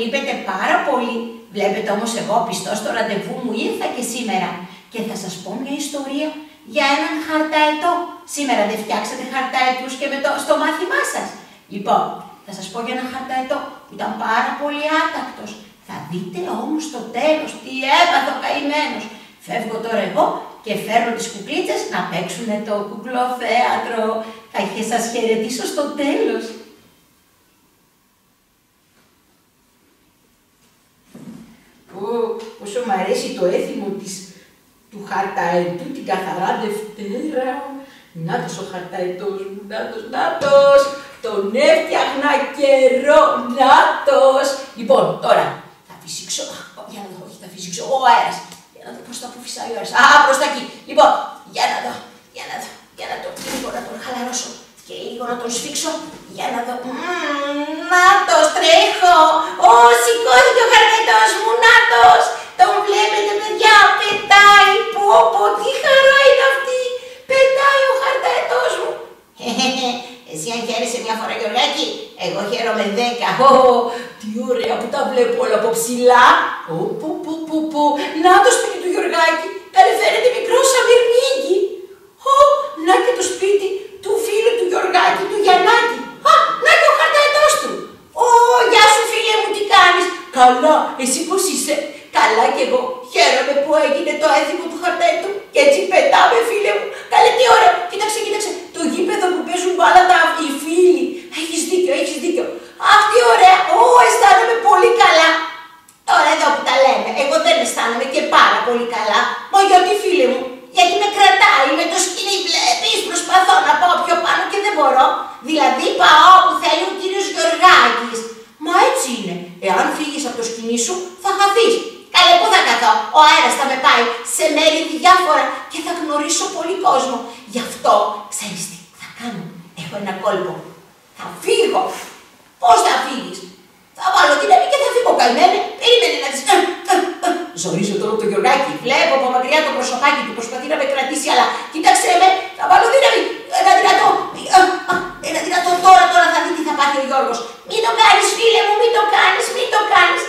λείπετε πάρα πολύ. Βλέπετε όμως εγώ πιστός στο ραντεβού μου ήρθα και σήμερα. Και θα σας πω μια ιστορία για έναν χαρταετό. Σήμερα δεν φτιάξατε χαρταετούς και με το, στο μάθημά σας. Λοιπόν, θα σας πω για έναν χαρταετό που ήταν πάρα πολύ άτακτος. Θα δείτε όμως στο τέλος τι έπαθα ο καημένος. Φεύγω τώρα εγώ και φέρνω τις κουκλίτσες να παίξουν το κουκλοθέατρο. Θα και σας χαιρετήσω στο τέλος. Μου αρέσει το έθιμο της, του χαρταετού την καθαρά Δευτέρα. Νάτος ο χαρταετός μου, νάτος, νάτος, τον έφτιαχνα καιρό, νάτος. Λοιπόν, τώρα, θα φυσήξω, για να δω, όχι, θα φυσήξω ο αέρας. Για να δω πώς θα αποφυσάει ο αέρας. Α, προς τα εκεί. Λοιπόν, για να δω, για να δω, για να το, λίγο να τον χαλαρώσω και λίγο να τον σφίξω για να δω. Νάτος, τρέχω! Ω, σηκώθηκε ο χαρταετός μου, νάτος! Τον βλέπετε, παιδιά, πετάει! Πω, πω, τι χαρά είναι αυτή! Πετάει ο χαρταετός μου! Εσύ αν χαίρεσαι μια φορά, Γιωργάκη, εγώ χαίρομαι δέκα. Ω, τι ωραία που τα βλέπω όλα από ψηλά. Ω, πω, πω, πω, πω. Να το σπίτι του Γιωργάκη. Καλέ φαίνεται μικρό σαν μυρμήγκι. Ω, να και το σπίτι του φίλου του Γιωργάκη, του Γιαννάκη. Α, να και ο χαρταετός του. Ω, γεια σου φίλε μου, τι κάνεις. Καλά, εσύ πώς είσαι. Καλά κι εγώ. Χαίρομαι που έγινε το έθιμο του χαρταετού και έτσι πετάμε φίλε μου. Καλέ τι ωραία. Κοίταξε, κοίταξε. Το γήπεδο που παίζουν μπάλα τα οι φίλοι. Έχεις δίκιο, έχεις δίκιο. Αχ, τι ωραία. Ω, αισθάνομαι πολύ καλά. Τώρα εδώ που τα λέμε, εγώ δεν αισθάνομαι και πάρα πολύ καλά. Μα γιατί φίλε μου, γιατί με κρατάει με το σκηνή, βλέπεις, προσπαθώ να πάω πιο πάνω και δεν μπορώ. Δηλαδή πάω όπου θέλει ο κύριος Γιωργάκης. Μα έτσι είναι. Εάν φύγεις από το σκηνή σου, θα χαθείς. Καλέ, πού θα καθώ. Ο αέρας θα με πάει σε μέρη διάφορα και θα γνωρίσω πολύ κόσμο. Γι' αυτό, ξέρεις τι θα κάνω. Έχω ένα κόλπο. Θα φύγω. Πώς θα φύγεις; Θα βάλω την και θα φύγω καημένη. Περίμενε να δεις. Ε, ε, ε. Ζορίζω τώρα το Γιωργάκι. Βλέπω από μακριά το προσωπάκι του. Προσπαθεί να με κρατήσει, αλλά κοίταξε με. Θα βάλω δύναμη. Ένα δυνατό. Ένα δυνατό τώρα, τώρα θα δει τι θα πάθει ο Γιώργος. Μην το κάνεις φίλε μου, μην το κάνεις, μην το κάνεις.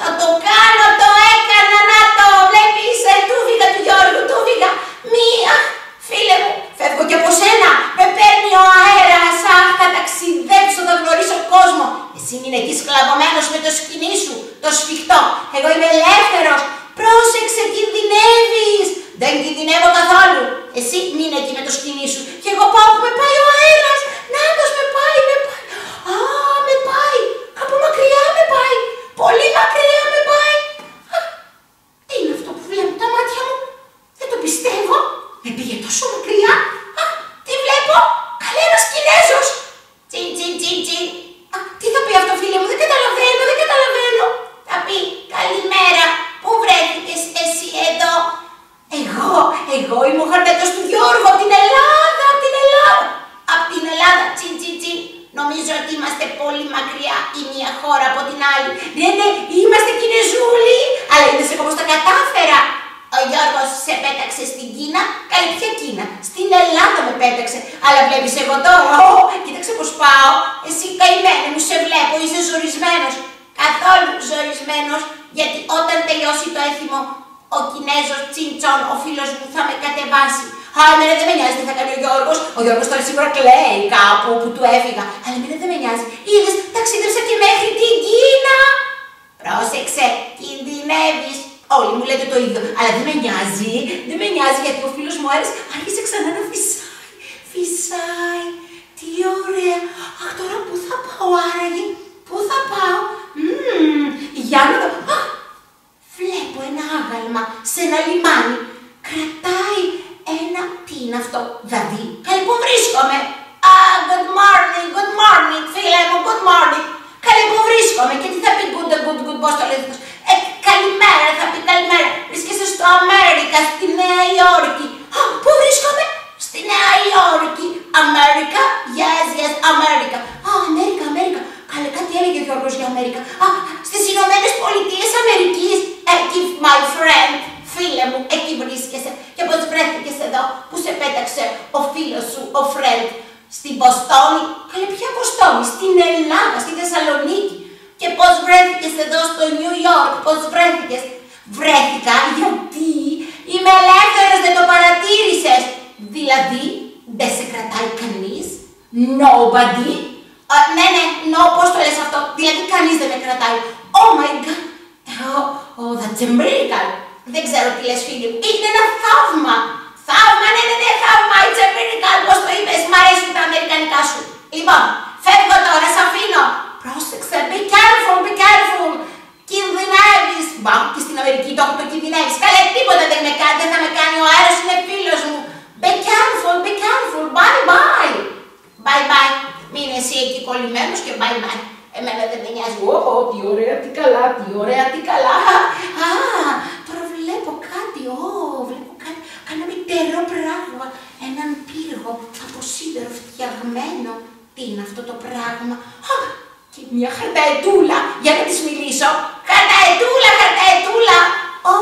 Θα το κάνω, το έκανα, να το βλέπεις, ε, του φύγα του Γιώργου, του φύγα. Μία, φίλε μου, φεύγω και από σένα, με παίρνει ο αέρας, αχ, θα ταξιδέψω, θα γνωρίσω κόσμο. Εσύ είναι εκεί σκλαβωμένος με το σκηνή σου, το σφιχτό. Εγώ είμαι ελεύθερος. Πρόσεξε, κινδυνεύεις. Δεν κινδυνεύω καθόλου. Εσύ μείνε εκεί με το σκηνή σου. Και εγώ πάω που με πάει ο αέρας. Νάτος με πάει, με πάει. Α, με πάει. Από μακριά με πάει. Πολύ μακριά με πάει. Α, τι είναι αυτό που βλέπω τα μάτια μου. Δεν το πιστεύω. Με πήγε τόσο μακριά. Α, τι βλέπω. Καλέ ένας Κινέζος. Τσιν, τσιν, τσιν, τσιν. Α, τι θα πει αυτό φίλε μου. Δεν καταλαβαίνω, δεν καταλαβαίνω. Θα πει καλημέρα. Πού βρέθηκες εσύ εδώ. Εγώ, εγώ είμαι ο χαρτέτος του Γιώργου από την Ελλάδα, από την Ελλάδα. Από την Ελλάδα, τσιν, τσιν, τσιν. Νομίζω ότι είμαστε πολύ μακριά η μία χώρα από την άλλη. Ναι, ναι, είμαστε Κινεζούλοι, αλλά είδες εγώ πώς τα κατάφερα. Ο Γιώργος σε πέταξε στην Κίνα, καλή ποια Κίνα. Στην Ελλάδα με πέταξε. Αλλά βλέπεις εγώ τώρα, ω, κοίταξε πώς πάω. Εσύ καημένη μου σε βλέπω, είσαι ζορισμένος. Καθόλου ζορισμένος, γιατί όταν τελειώσει το έθιμο, ο Κινέζος Τσιντσόν, ο φίλος μου, θα με κατεβάσει. Α, εμένα δεν με νοιάζει τι θα κάνει ο Γιώργος. Ο Γιώργος τώρα σίγουρα κλαίει κάπου που του έφυγα. Αλλά εμένα δεν με νοιάζει. Είδες, ταξίδεψα και μέχρι την Κίνα. Πρόσεξε, κινδυνεύεις. Όλοι μου λέτε το ίδιο. Αλλά δεν με νοιάζει. Δεν με νοιάζει γιατί ο φίλος μου άρεσε. Άρχισε ξανά να φυσάει. Φυσάει. Τι ωραία. Αχ, τώρα πού θα πάω άραγε. Πού θα πάω; Μμμ, για να δω. Α, βλέπω ένα άγαλμα σε ένα λιμάνι. Κρατάει ένα, τι είναι αυτό, δαδί. Καλή που βρίσκομαι. Α, good morning, good morning, φίλε μου, good morning. Καλή που βρίσκομαι και τι θα πει good, good, good, πώς το λέτε. Ε, καλημέρα, θα πει καλημέρα. Βρίσκεσαι στο Αμέρικα, στη Νέα Υόρκη. Α, πού βρίσκομαι, στη Νέα Υόρκη. Αμέρικα, yes, yes, Αμέρικα. Α, Αμέρικα, Αμέρικα. Καλέ, κάτι έλεγε ο Γιώργος για Αμέρικα. Α, στις Ηνωμένες Πολιτείες Αμερικής. Εκεί, my friend, φίλε μου, εκεί βρίσκεσαι. Και πώς βρέθηκες εδώ που σε πέταξε ο φίλος σου, ο friend, στην Ποστόνη. Καλέ, ποια Ποστόνη, Nobody. Α, ναι, ναι, no, πώς το λες αυτό, δηλαδή κανείς δεν με κρατάει. Oh my god, oh, oh, that's a miracle. Δεν ξέρω τι λες φίλοι μου, είναι ένα θαύμα. Θαύμα, ναι, ναι, ναι, θαύμα, it's a miracle, πώς το είπες, μ' αρέσουν τα αμερικανικά σου. Λοιπόν, φεύγω τώρα, σ' αφήνω. Πρόσεξε, be careful, be careful. Κινδυνεύεις. Μπα, και στην Αμερική το έχω το κινδυνεύεις. Καλέ, τίποτα δεν με κάνει, δεν θα με κάνει, ο αέρας είναι φίλος μου. Be careful, be careful, bye bye. Bye bye. Μην εσύ εκεί κολλημένος και bye bye. Εμένα δεν με νοιάζει. Ω, ω, τι ωραία, τι καλά, τι ωραία, τι καλά. Α, τώρα βλέπω κάτι. Ω, βλέπω κάτι. Κάναμε τερό πράγμα. Έναν πύργο από σίδερο φτιαγμένο. Τι είναι αυτό το πράγμα; Α, και μια χαρταετούλα. Για να της μιλήσω. Χαρταετούλα, χαρταετούλα. Ω,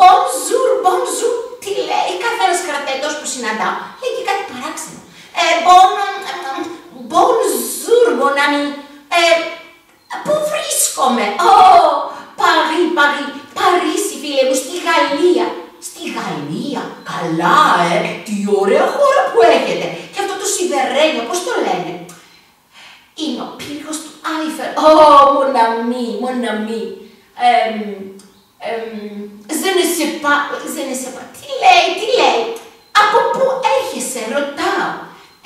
bonjour, bonjour. Τι λέει κάθε ένας χαρταετός που συναντάω. Λέει και κάτι παράξενο. Ε, bon, bonjour, mon ami. Ε, πού βρίσκομαι. Ω, Παρί, Παρί, Παρίσι φίλε μου, στη Γαλλία. Στη Γαλλία, καλά ε, τι ωραία χώρα που έχετε. Και αυτό το σιδερένιο, πώς το λένε; Είναι ο πύργος του Άιφελ. Ω, mon ami, mon ami. Εμ, εμ, je ne sais pas, je ne sais pas. Τι λέει, τι λέει; Από πού έρχεσαι, ρωτάω.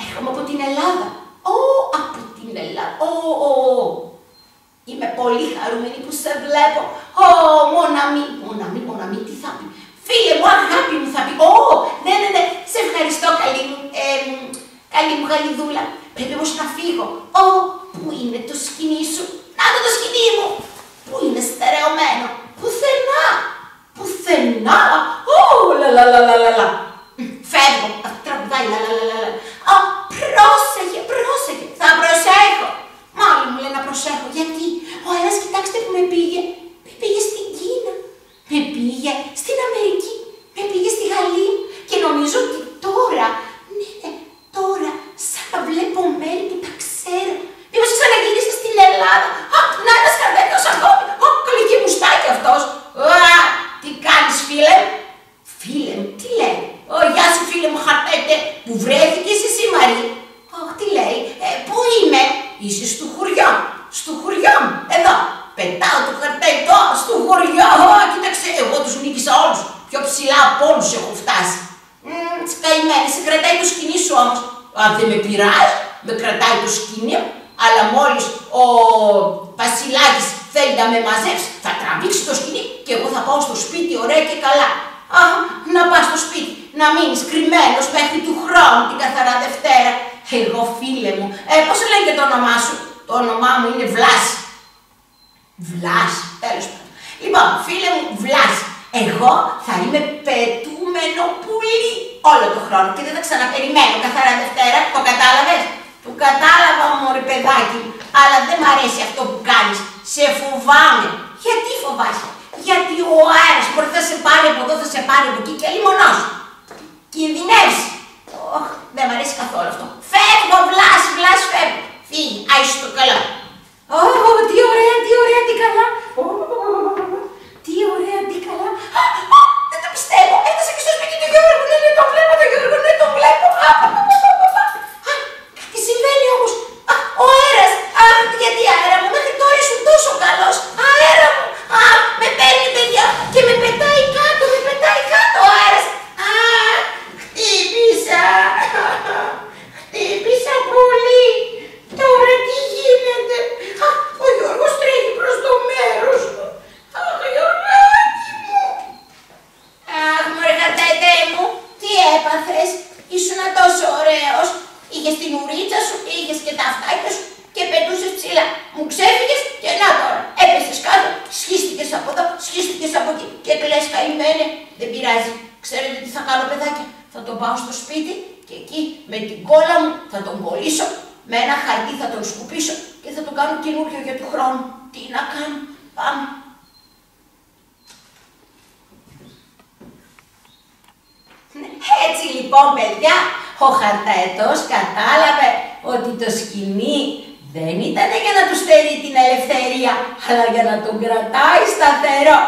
Έρχομαι από την Ελλάδα. Ω, από την Ελλάδα. Ω, ω, ω. Είμαι πολύ χαρούμενη που σε βλέπω. Ω, μοναμή, μοναμή, μοναμή, τι θα πει. Φίλε μου, αγάπη μου θα πει. Ω, ναι, ναι, ναι, σε ευχαριστώ καλή μου, ε, καλή μου γαλιδούλα. Πρέπει όμως να φύγω. Ω, πού είναι το σκηνή σου; Να το το σκηνή μου. Πού είναι στερεωμένο. Πουθενά. Πουθενά. Ω, λα λα λα λα λα λα. Μ, Φεύγω. Αυτό τραγουδάει λα λα λα λα. λα. Α, πρόσεχε, πρόσεχε. Θα προσέχω. Μάλλον μου λέει να προσέχω. Γιατί ο αέρας, κοιτάξτε που με πήγε. Με πήγε στην Κίνα. Με πήγε στην Αμερική. Με πήγε στη Γαλλία. Και νομίζω ότι τώρα, ναι, ναι, τώρα, σαν να βλέπω μέρη που τα ξέρω. Μήπως ξαναγύρισε στην Ελλάδα. Α, να ένας καρδέτος ακόμη. Α, καλή και μουστάκι αυτός. Α, τι κάνεις φίλε μου. Φίλε μου, τι λέει. Ω, γεια σου φίλε μου χαρτέτε, που βρέθηκες εσύ Μαρή. Αχ, τι λέει, ε, πού είμαι, είσαι στο χωριό, στο χωριό μου, εδώ. Πετάω το χαρτέτο στο χωριό, Ω, κοίταξε, εγώ τους νίκησα όλους, πιο ψηλά από όλους έχω φτάσει. Μμμ, καημένη, σε κρατάει το σκηνή σου όμως. Αν δεν με πειράζει, με κρατάει το σκηνή μου, αλλά μόλις ο Βασιλάκης θέλει να με μαζέψει, θα τραβήξει το σκηνή και εγώ θα πάω στο σπίτι ωραία και καλά. Α, να πας στο σπίτι, να μείνεις κρυμμένος μέχρι του χρόνου την καθαρά Δευτέρα. Εγώ φίλε μου, ε, πώς λέγεται το όνομά σου; Το όνομά μου είναι Βλάση. Βλάση, τέλος πάντων. Λοιπόν, φίλε μου, Βλάση. Εγώ θα είμαι πετούμενο πουλί όλο το χρόνο και δεν θα ξαναπεριμένω καθαρά Δευτέρα, το κατάλαβες; Το κατάλαβα μωρή παιδάκι μου, αλλά δεν μ' αρέσει αυτό που κάνεις. Σε φοβάμαι. Γιατί φοβάσαι; Γιατί ο αέρας μπορεί να σε πάρει από εδώ, θα σε πάρει από εκεί και λιμονός. Κινδυνεύεις. Ωχ, δεν μ' αρέσει καθόλου αυτό. Φεύγω, βλάση, βλάση, φεύγω. Φύγει, άισου το καλό. Ω, τι ωραία, τι ωραία, τι καλά. Ω, τι ωραία, τι καλά. Α, α, δεν το πιστεύω. Έφτασε και στο σπίτι του Γιώργου. Ναι, ναι, το βλέπω, το Γιώργο, ναι, το βλέπω. Α, α, α, α, α, α. Α, κάτι συμβαίνει όμως. Α, ο αέρας. Α, γιατί αέρα μου, μέχρι τώρα ήσουν τόσο καλός. Αέρα μου. Α, με παίρνει παιδιά και με πετάει κάτω, με πετάει κάτω ο αέρας. Α, χτύπησα. Χτύπησα πολύ. Τώρα τι γίνεται. Α, ο Γιώργος τρέχει προς το μέρος του. Αχ, Γιώργάκι μου. Αχ, μωρέ χαρταϊτέ μου, τι έπαθες. Ήσουν τόσο ωραίος. Είχες την ουρίτσα σου, είχες και τα αυτάκια σου και πετούσες ψηλά. Μου ξέφυγες και να τώρα. Έπεσες κάτω, σχίστηκες από εδώ, σχίστηκες από εκεί και κλαις καημένε. Δεν πειράζει. Ξέρετε τι θα κάνω παιδάκια; Θα τον πάω στο σπίτι και εκεί με την κόλλα μου θα τον κολλήσω, με ένα χαρτί θα τον σκουπίσω και θα τον κάνω καινούριο για του χρόνου. Τι να κάνω. Πάμε. Έτσι λοιπόν παιδιά, ο χαρταετός κατάλαβε ότι το σκηνή δεν ήταν για να του στερεί την ελευθερία, αλλά για να τον κρατάει σταθερό.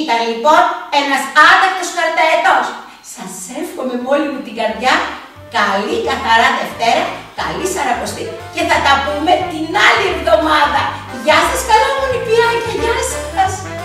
Ήταν λοιπόν ένας άτακτος καρτέτος, Σας εύχομαι με όλη μου την καρδιά καλή καθαρά Δευτέρα, καλή Σαρακοστή και θα τα πούμε την άλλη εβδομάδα. Γεια σας καλά μου νηπιάκια, γεια σας.